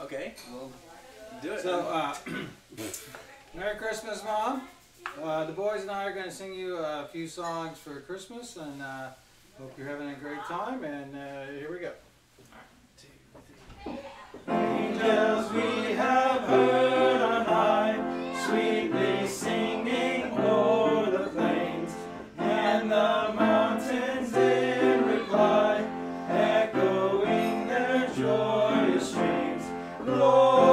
Okay, we'll do it. So, uh, Merry Christmas, Mom. Uh, the boys and I are going to sing you a few songs for Christmas, and uh, hope you're having a great time. And uh, here we go. Angels we have heard on high, sweetly singing o'er the plains, and the mountains in reply, echoing their joyous strains. Gloria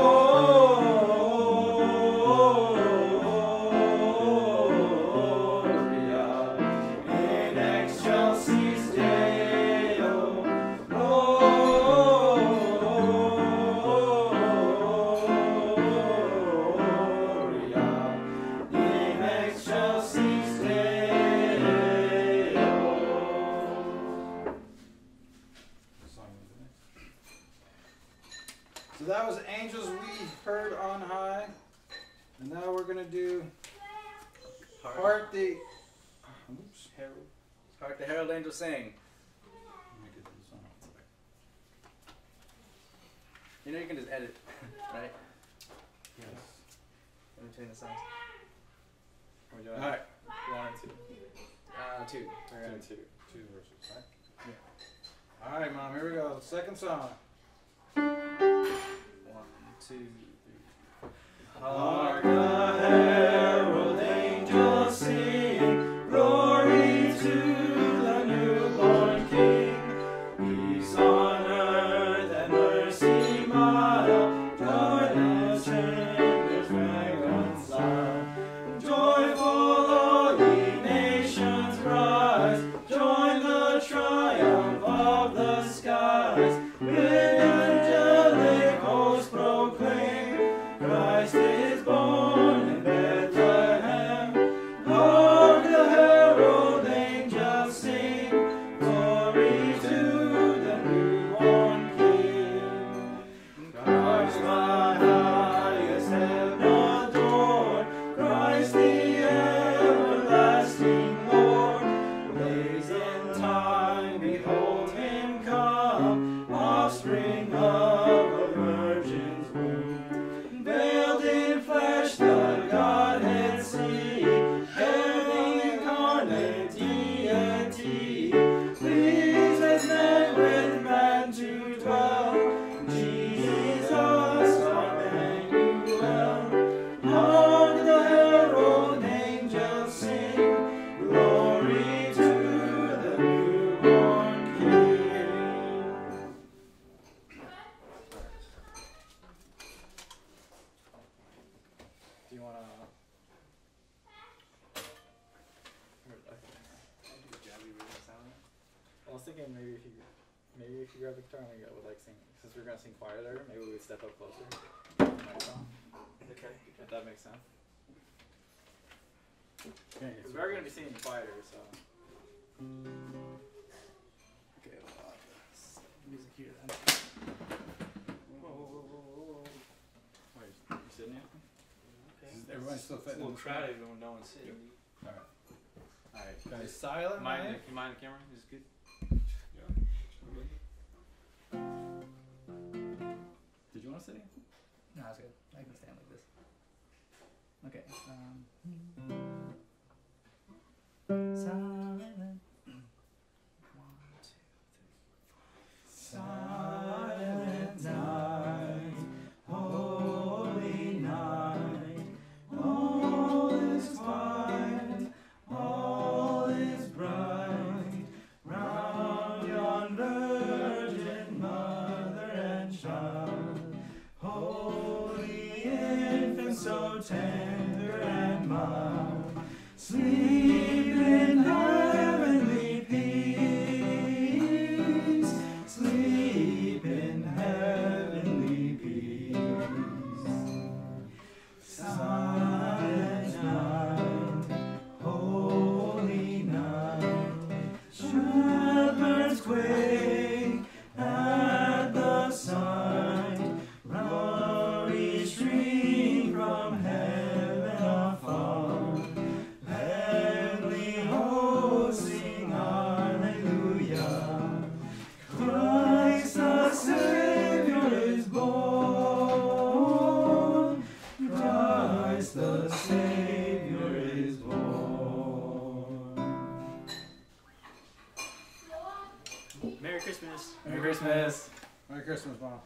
So that was Angels We Heard on High. And now we're going to do Heart, Heart the. Oops. Herald, Hark the Herald Angels Sing. Let me get this on. You know you can just edit, right? Yes. Let me turn the songs. Are we doing All right. one and two? Uh, two. We're Two, two verses, right? All right, Mom, here we go. Second song. Two, three. Hark was thinking maybe if you maybe if you grab the guitar and we would like sing since we're gonna sing quieter, maybe we would step up closer. to the Okay. If that makes sense. Because we are gonna be singing quieter, so Okay. Well, uh, music here then. Whoa, whoa, whoa, whoa, whoa. wait, you sitting here? Okay. Everyone's still It's a little crowded when no one's sitting. All right. All right. guys, silent. Mind, mind the camera? Is good? Did you want to sit here? No, it's good. I can stand like this. Okay. Um. So tender and mild, sleep in from heaven afar. Heavenly hosts sing hallelujah. Christ the Savior is born. Christ the Savior is born. Merry Christmas. Merry Christmas. Merry Christmas, Mom.